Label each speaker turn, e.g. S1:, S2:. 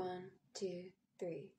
S1: One, two, three.